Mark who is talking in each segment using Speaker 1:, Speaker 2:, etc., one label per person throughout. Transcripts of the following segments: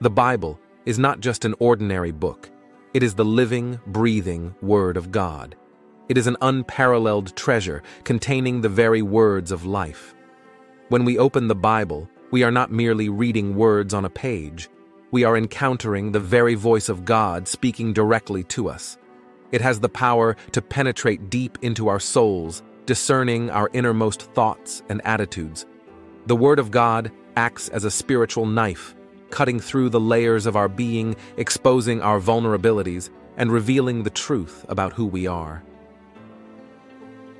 Speaker 1: The Bible is not just an ordinary book. It is the living, breathing Word of God. It is an unparalleled treasure containing the very words of life. When we open the Bible, we are not merely reading words on a page. We are encountering the very voice of God speaking directly to us. It has the power to penetrate deep into our souls, discerning our innermost thoughts and attitudes. The Word of God acts as a spiritual knife, cutting through the layers of our being, exposing our vulnerabilities, and revealing the truth about who we are.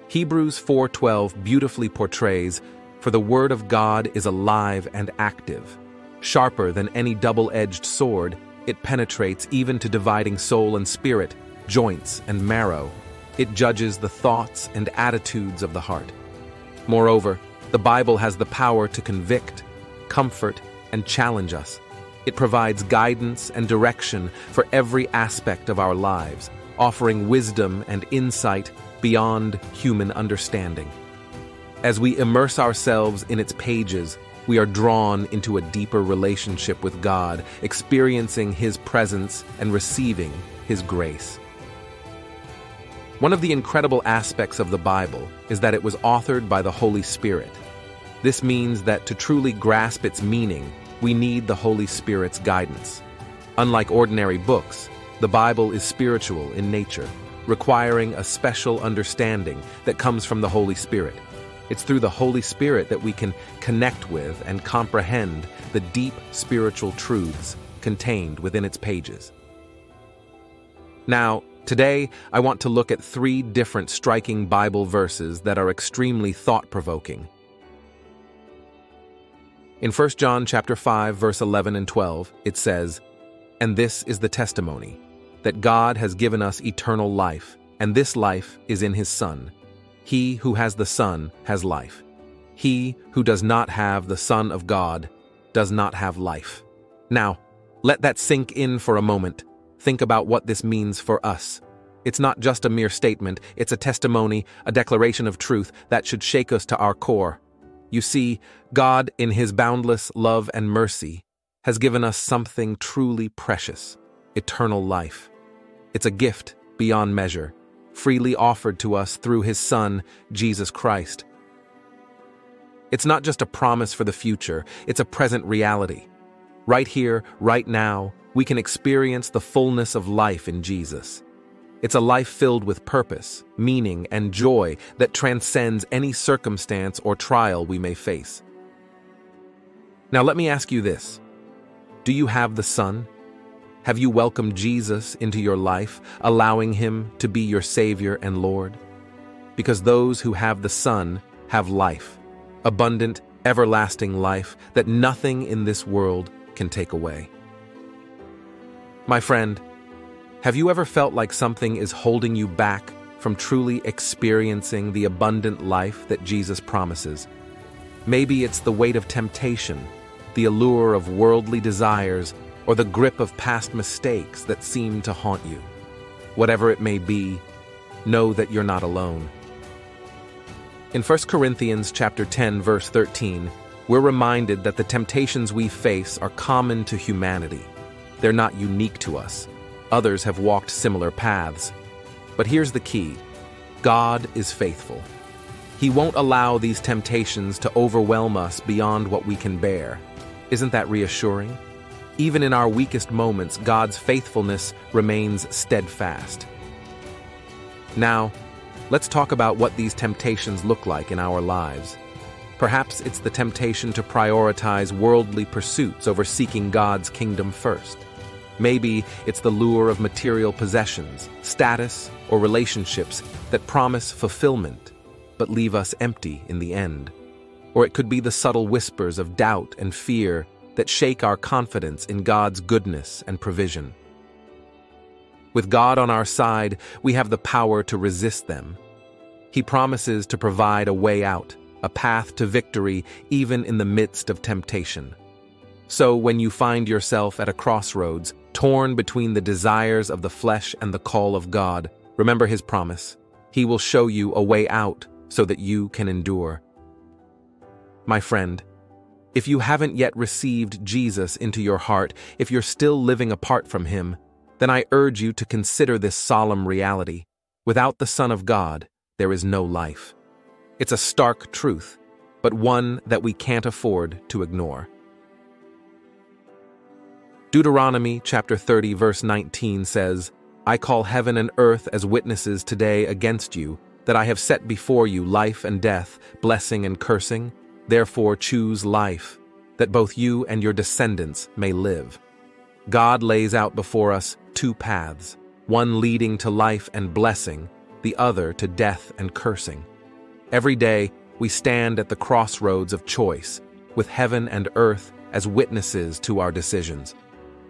Speaker 1: Hebrews 4:12 beautifully portrays, "For the word of God is alive and active, sharper than any double-edged sword, it penetrates even to dividing soul and spirit, joints and marrow. It judges the thoughts and attitudes of the heart." Moreover, the Bible has the power to convict, comfort, and challenge us. It provides guidance and direction for every aspect of our lives, offering wisdom and insight beyond human understanding. As we immerse ourselves in its pages, we are drawn into a deeper relationship with God, experiencing His presence and receiving His grace. One of the incredible aspects of the Bible is that it was authored by the Holy Spirit. This means that to truly grasp its meaning, we need the Holy Spirit's guidance. Unlike ordinary books, the Bible is spiritual in nature, requiring a special understanding that comes from the Holy Spirit. It's through the Holy Spirit that we can connect with and comprehend the deep spiritual truths contained within its pages. Now, today, I want to look at three different striking Bible verses that are extremely thought-provoking in 1 John chapter 5 verse 11 and 12, it says, "And this is the testimony that God has given us eternal life, and this life is in his Son. He who has the Son has life. He who does not have the Son of God does not have life." Now, let that sink in for a moment. Think about what this means for us. It's not just a mere statement, it's a testimony, a declaration of truth that should shake us to our core. You see, God, in His boundless love and mercy, has given us something truly precious eternal life. It's a gift beyond measure, freely offered to us through His Son, Jesus Christ. It's not just a promise for the future, it's a present reality. Right here, right now, we can experience the fullness of life in Jesus. It's a life filled with purpose, meaning, and joy that transcends any circumstance or trial we may face. Now, let me ask you this Do you have the Son? Have you welcomed Jesus into your life, allowing him to be your Savior and Lord? Because those who have the Son have life, abundant, everlasting life that nothing in this world can take away. My friend, have you ever felt like something is holding you back from truly experiencing the abundant life that Jesus promises? Maybe it's the weight of temptation, the allure of worldly desires, or the grip of past mistakes that seem to haunt you. Whatever it may be, know that you're not alone. In 1 Corinthians chapter 10 verse 13, we're reminded that the temptations we face are common to humanity. They're not unique to us. Others have walked similar paths. But here's the key God is faithful. He won't allow these temptations to overwhelm us beyond what we can bear. Isn't that reassuring? Even in our weakest moments, God's faithfulness remains steadfast. Now, let's talk about what these temptations look like in our lives. Perhaps it's the temptation to prioritize worldly pursuits over seeking God's kingdom first. Maybe it's the lure of material possessions, status, or relationships that promise fulfillment but leave us empty in the end. Or it could be the subtle whispers of doubt and fear that shake our confidence in God's goodness and provision. With God on our side, we have the power to resist them. He promises to provide a way out, a path to victory even in the midst of temptation. So when you find yourself at a crossroads, torn between the desires of the flesh and the call of God, remember his promise. He will show you a way out so that you can endure. My friend, If you haven't yet received Jesus into your heart, if you're still living apart from him, then I urge you to consider this solemn reality. Without the Son of God, there is no life. It's a stark truth, but one that we can't afford to ignore. Deuteronomy chapter 30 verse 19 says, I call heaven and earth as witnesses today against you, that I have set before you life and death, blessing and cursing. Therefore choose life, that both you and your descendants may live. God lays out before us two paths, one leading to life and blessing, the other to death and cursing. Every day, we stand at the crossroads of choice, with heaven and earth as witnesses to our decisions.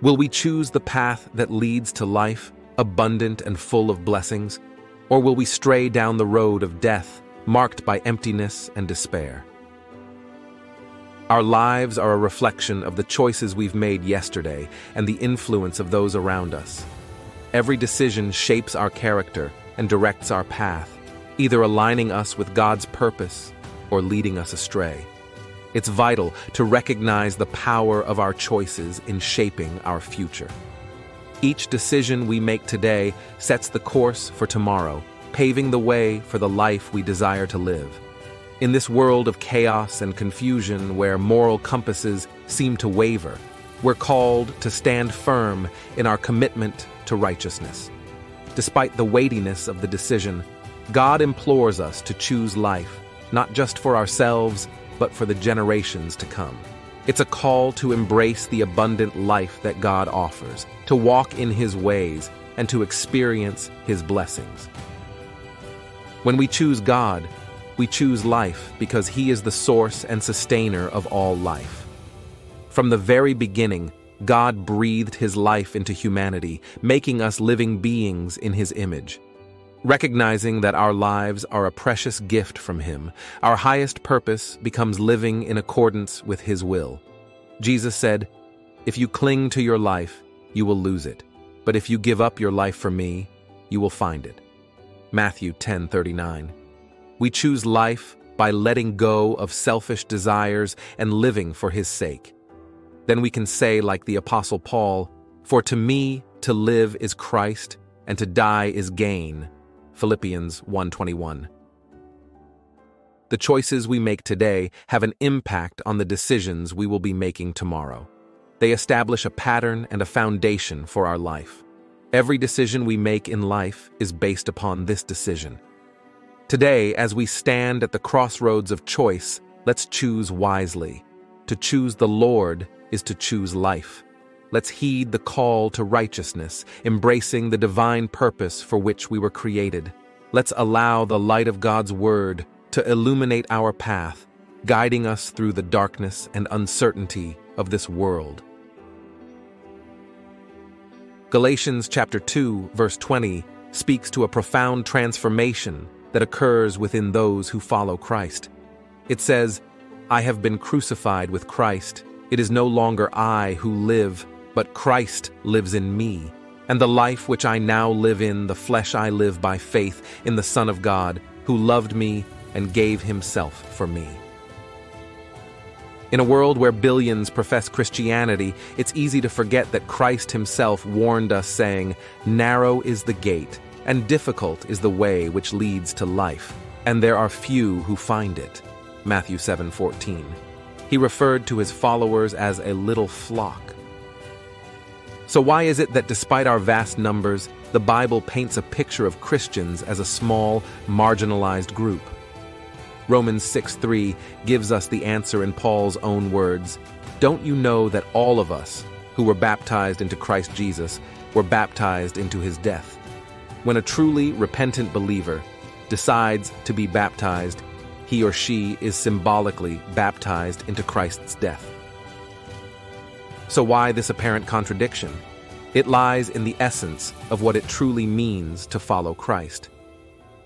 Speaker 1: Will we choose the path that leads to life, abundant and full of blessings, or will we stray down the road of death, marked by emptiness and despair? Our lives are a reflection of the choices we've made yesterday and the influence of those around us. Every decision shapes our character and directs our path, either aligning us with God's purpose or leading us astray. It's vital to recognize the power of our choices in shaping our future. Each decision we make today sets the course for tomorrow, paving the way for the life we desire to live. In this world of chaos and confusion where moral compasses seem to waver, we're called to stand firm in our commitment to righteousness. Despite the weightiness of the decision, God implores us to choose life, not just for ourselves, but for the generations to come. It's a call to embrace the abundant life that God offers, to walk in His ways, and to experience His blessings. When we choose God, we choose life because He is the source and sustainer of all life. From the very beginning, God breathed His life into humanity, making us living beings in His image. Recognizing that our lives are a precious gift from Him, our highest purpose becomes living in accordance with His will. Jesus said, If you cling to your life, you will lose it. But if you give up your life for me, you will find it. Matthew 10:39. We choose life by letting go of selfish desires and living for His sake. Then we can say, like the Apostle Paul, For to me to live is Christ, and to die is gain. Philippians 1:21. The choices we make today have an impact on the decisions we will be making tomorrow. They establish a pattern and a foundation for our life. Every decision we make in life is based upon this decision. Today, as we stand at the crossroads of choice, let's choose wisely. To choose the Lord is to choose life. Let's heed the call to righteousness, embracing the divine purpose for which we were created. Let's allow the light of God's Word to illuminate our path, guiding us through the darkness and uncertainty of this world. Galatians chapter 2, verse 20 speaks to a profound transformation that occurs within those who follow Christ. It says, I have been crucified with Christ. It is no longer I who live, but Christ lives in me. And the life which I now live in, the flesh I live by faith in the Son of God, who loved me and gave himself for me. In a world where billions profess Christianity, it's easy to forget that Christ himself warned us, saying, Narrow is the gate and difficult is the way which leads to life, and there are few who find it. Matthew 7:14. He referred to his followers as a little flock. So why is it that despite our vast numbers, the Bible paints a picture of Christians as a small, marginalized group? Romans 6:3 gives us the answer in Paul's own words. Don't you know that all of us who were baptized into Christ Jesus were baptized into his death? When a truly repentant believer decides to be baptized, he or she is symbolically baptized into Christ's death. So, why this apparent contradiction? It lies in the essence of what it truly means to follow Christ.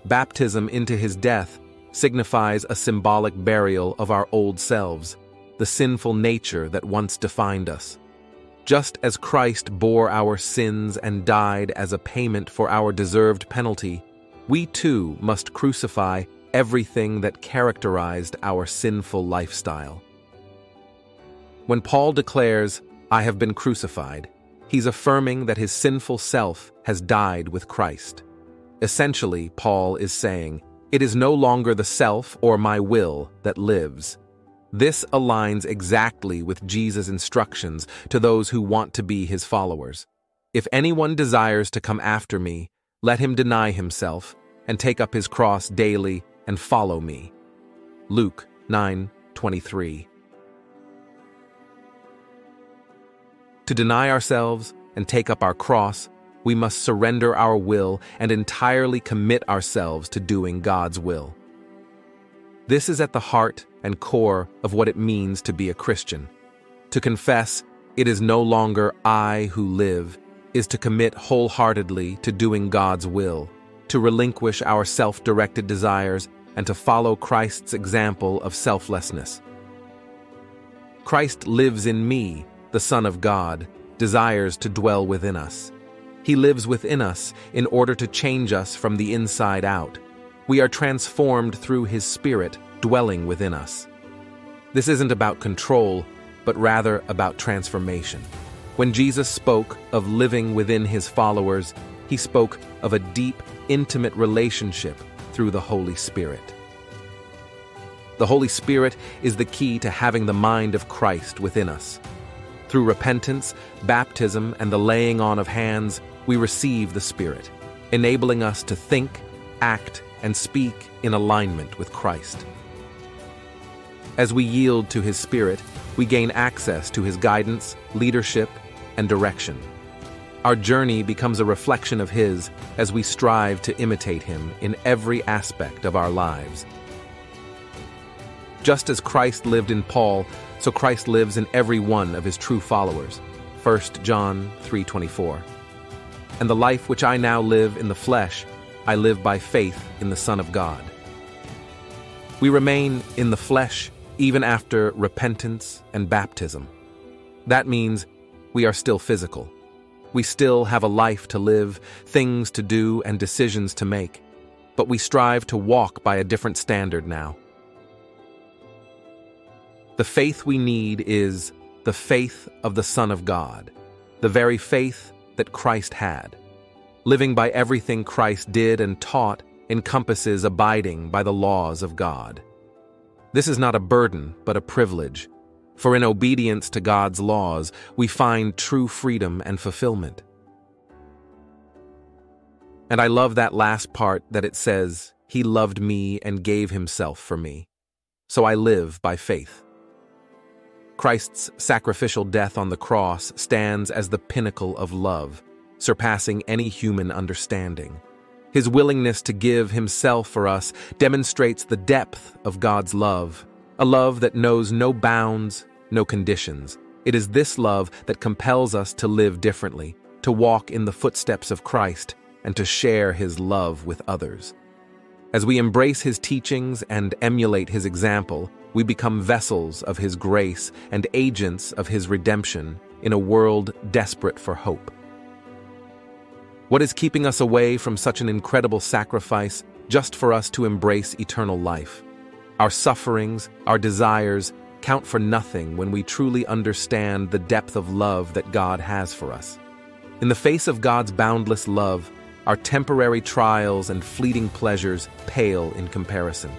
Speaker 1: Baptism into his death signifies a symbolic burial of our old selves, the sinful nature that once defined us. Just as Christ bore our sins and died as a payment for our deserved penalty, we too must crucify everything that characterized our sinful lifestyle. When Paul declares, I have been crucified, he's affirming that his sinful self has died with Christ. Essentially, Paul is saying, It is no longer the self or my will that lives. This aligns exactly with Jesus' instructions to those who want to be his followers. If anyone desires to come after me, let him deny himself and take up his cross daily and follow me. Luke 9:23. To deny ourselves and take up our cross, we must surrender our will and entirely commit ourselves to doing God's will. This is at the heart and core of what it means to be a Christian. To confess, it is no longer I who live, is to commit wholeheartedly to doing God's will, to relinquish our self directed desires, and to follow Christ's example of selflessness. Christ lives in me, the Son of God, desires to dwell within us. He lives within us in order to change us from the inside out. We are transformed through His Spirit dwelling within us. This isn't about control, but rather about transformation. When Jesus spoke of living within His followers, He spoke of a deep, intimate relationship through the Holy Spirit. The Holy Spirit is the key to having the mind of Christ within us. Through repentance, baptism, and the laying on of hands, we receive the Spirit, enabling us to think, act, and speak in alignment with Christ. As we yield to His Spirit, we gain access to His guidance, leadership, and direction. Our journey becomes a reflection of His as we strive to imitate Him in every aspect of our lives. Just as Christ lived in Paul, so Christ lives in every one of his true followers. 1 John 3:24. And the life which I now live in the flesh, I live by faith in the Son of God. We remain in the flesh even after repentance and baptism. That means we are still physical. We still have a life to live, things to do, and decisions to make. But we strive to walk by a different standard now. The faith we need is the faith of the Son of God, the very faith that Christ had. Living by everything Christ did and taught encompasses abiding by the laws of God. This is not a burden, but a privilege, for in obedience to God's laws, we find true freedom and fulfillment. And I love that last part that it says, He loved me and gave Himself for me. So I live by faith. Christ's sacrificial death on the cross stands as the pinnacle of love, surpassing any human understanding. His willingness to give himself for us demonstrates the depth of God's love, a love that knows no bounds, no conditions. It is this love that compels us to live differently, to walk in the footsteps of Christ, and to share his love with others. As we embrace his teachings and emulate his example, we become vessels of his grace and agents of his redemption in a world desperate for hope. What is keeping us away from such an incredible sacrifice just for us to embrace eternal life? Our sufferings, our desires, count for nothing when we truly understand the depth of love that God has for us. In the face of God's boundless love, our temporary trials and fleeting pleasures pale in comparison.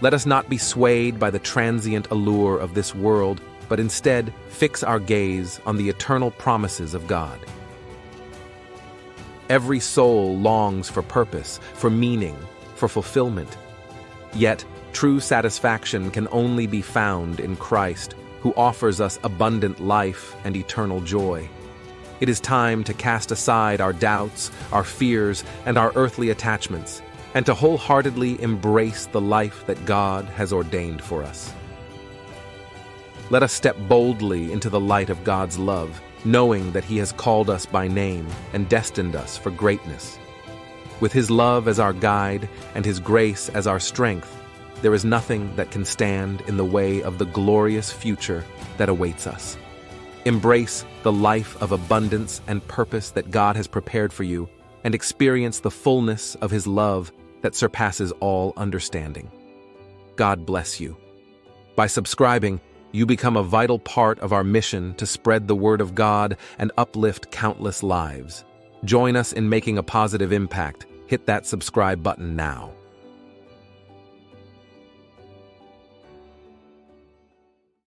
Speaker 1: Let us not be swayed by the transient allure of this world, but instead fix our gaze on the eternal promises of God. Every soul longs for purpose, for meaning, for fulfillment. Yet, true satisfaction can only be found in Christ, who offers us abundant life and eternal joy. It is time to cast aside our doubts, our fears, and our earthly attachments, and to wholeheartedly embrace the life that God has ordained for us. Let us step boldly into the light of God's love knowing that He has called us by name and destined us for greatness. With His love as our guide and His grace as our strength, there is nothing that can stand in the way of the glorious future that awaits us. Embrace the life of abundance and purpose that God has prepared for you and experience the fullness of His love that surpasses all understanding. God bless you. By subscribing, You become a vital part of our mission to spread the word of God and uplift countless lives. Join us in making a positive impact. Hit that subscribe button now.